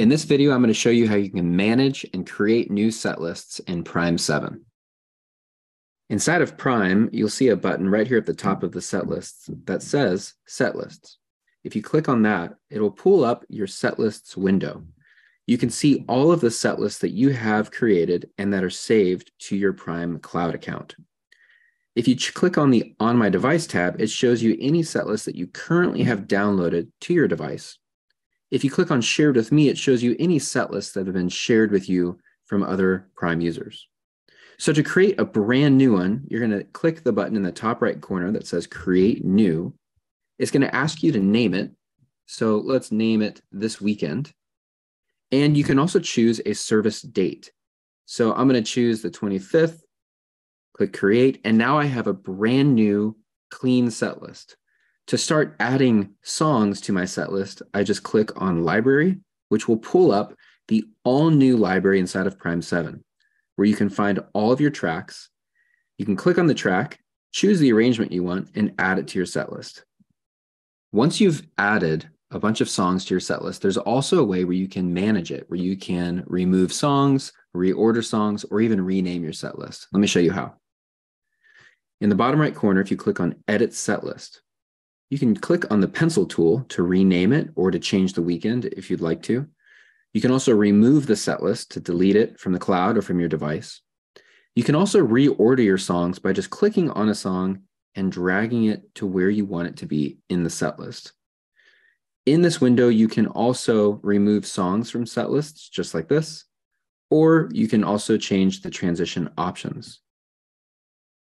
In this video, I'm going to show you how you can manage and create new set lists in Prime 7. Inside of Prime, you'll see a button right here at the top of the set lists that says Set Lists. If you click on that, it'll pull up your set lists window. You can see all of the set lists that you have created and that are saved to your Prime Cloud account. If you click on the On My Device tab, it shows you any set list that you currently have downloaded to your device if you click on shared with me, it shows you any set lists that have been shared with you from other Prime users. So to create a brand new one, you're going to click the button in the top right corner that says create new. It's going to ask you to name it. So let's name it this weekend. And you can also choose a service date. So I'm going to choose the 25th, click create, and now I have a brand new clean set list. To start adding songs to my set list, I just click on library, which will pull up the all new library inside of Prime 7, where you can find all of your tracks. You can click on the track, choose the arrangement you want, and add it to your set list. Once you've added a bunch of songs to your set list, there's also a way where you can manage it, where you can remove songs, reorder songs, or even rename your set list. Let me show you how. In the bottom right corner, if you click on Edit Set List, you can click on the pencil tool to rename it or to change the weekend if you'd like to. You can also remove the set list to delete it from the cloud or from your device. You can also reorder your songs by just clicking on a song and dragging it to where you want it to be in the set list. In this window, you can also remove songs from set lists just like this, or you can also change the transition options.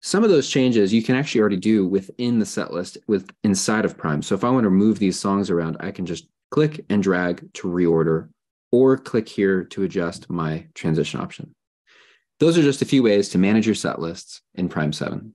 Some of those changes you can actually already do within the set list with inside of Prime. So if I want to move these songs around, I can just click and drag to reorder or click here to adjust my transition option. Those are just a few ways to manage your set lists in Prime 7.